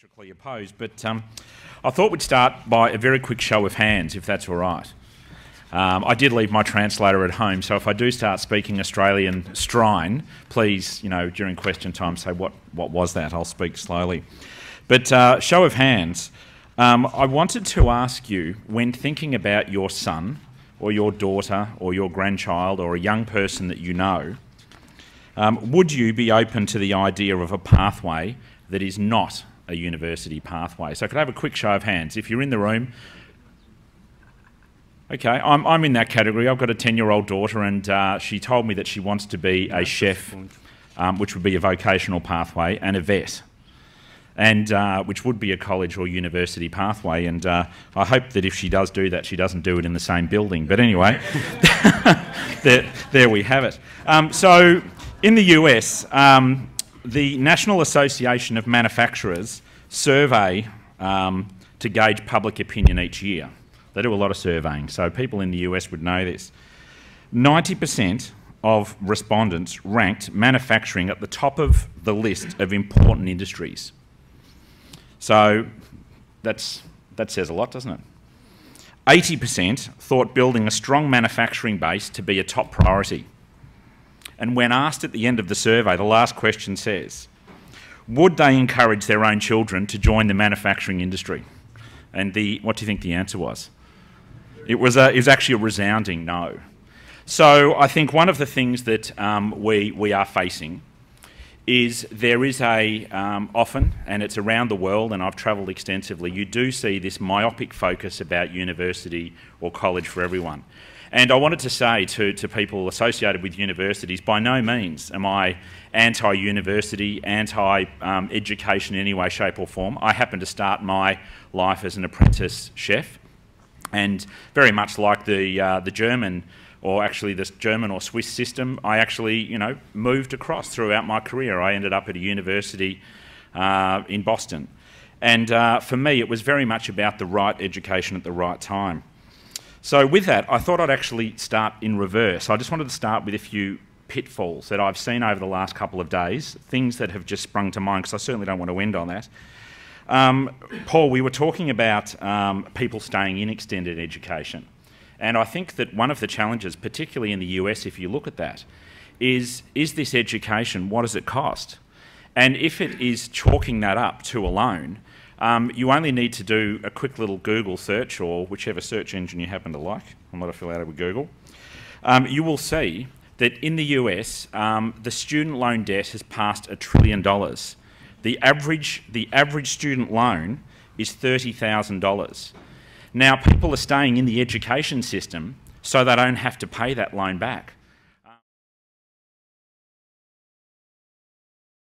diametrically opposed, but um, I thought we'd start by a very quick show of hands, if that's all right. Um, I did leave my translator at home, so if I do start speaking Australian strine, please, you know, during question time, say what what was that? I'll speak slowly. But uh, show of hands. Um, I wanted to ask you, when thinking about your son, or your daughter, or your grandchild, or a young person that you know, um, would you be open to the idea of a pathway that is not a university pathway? So, could I have a quick show of hands? If you're in the room, Okay, I'm, I'm in that category. I've got a 10 year old daughter, and uh, she told me that she wants to be a chef, um, which would be a vocational pathway, and a vet, and uh, which would be a college or university pathway. And uh, I hope that if she does do that, she doesn't do it in the same building. But anyway, there, there we have it. Um, so, in the US, um, the National Association of Manufacturers survey um, to gauge public opinion each year. They do a lot of surveying, so people in the US would know this. 90% of respondents ranked manufacturing at the top of the list of important industries. So that's, that says a lot, doesn't it? 80% thought building a strong manufacturing base to be a top priority. And when asked at the end of the survey, the last question says, would they encourage their own children to join the manufacturing industry? And the, what do you think the answer was? It was, a, it was actually a resounding no. So I think one of the things that um, we, we are facing is there is a, um, often, and it's around the world, and I've travelled extensively, you do see this myopic focus about university or college for everyone. And I wanted to say to, to people associated with universities, by no means am I anti-university, anti-education in any way, shape or form. I happen to start my life as an apprentice chef and very much like the, uh, the German, or actually the German or Swiss system, I actually, you know, moved across throughout my career. I ended up at a university uh, in Boston. And uh, for me, it was very much about the right education at the right time. So with that, I thought I'd actually start in reverse. I just wanted to start with a few pitfalls that I've seen over the last couple of days, things that have just sprung to mind, because I certainly don't want to end on that. Um, Paul, we were talking about um, people staying in extended education. And I think that one of the challenges, particularly in the US, if you look at that, is is this education, what does it cost? And if it is chalking that up to a loan, um, you only need to do a quick little Google search or whichever search engine you happen to like. I'm not affiliated with Google. Um, you will see that in the US, um, the student loan debt has passed a trillion dollars. The average, the average student loan is $30,000. Now, people are staying in the education system so they don't have to pay that loan back.